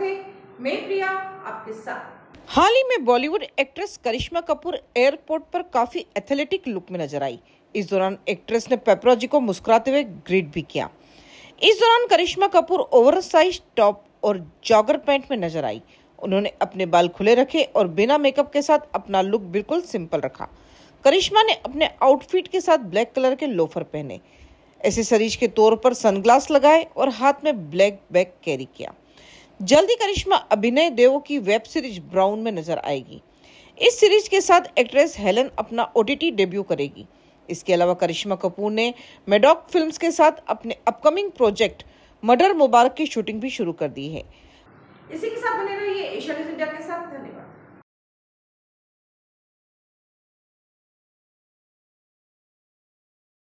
है। मैं प्रिया, आपके साथ। हाल ही में Bollywood actress Karishma Kapoor airport पर काफ़ी एथलेटिक लुक में नज़र आई। इस दौरान एक्ट्रेस ने पेपरोजी को मुस्कुराते हुए ग्रीट भी किया। इस दौरान करिश्मा कपूर ओवरसाइज टॉप और जॉगर पैंट में नज़र आई। उन्होंने अपने बाल खुले रखे और बिना मेकअप के साथ अपना लुक बिल्कुल सिंपल रखा। करिश्मा ने अपने आउटफिट के साथ ब्लैक कलर के लोफर पहने। एसेसरीज के तौर पर सनग्लास लगाए और हाथ में ब्लैक बैग कैरी किया। जल्दी करिश्मा अभिनय देव की वेब सीरीज़ ब्राउन में नज़र आएगी। इस सीरीज़ के साथ एक्ट्रेस हेलन अपना ओटीटी डेब्यू करेगी। इसके अलावा करिश्मा कपूर ने मेडॉक फिल्म्स के साथ अपने अपकमिंग प्रोजेक्ट मर्डर मुबारक की शूटिंग भी शुरू कर दी है। इसी के साथ बने रहिए एशिया न्यूज़ इंडिया के साथ। धन्यवाद।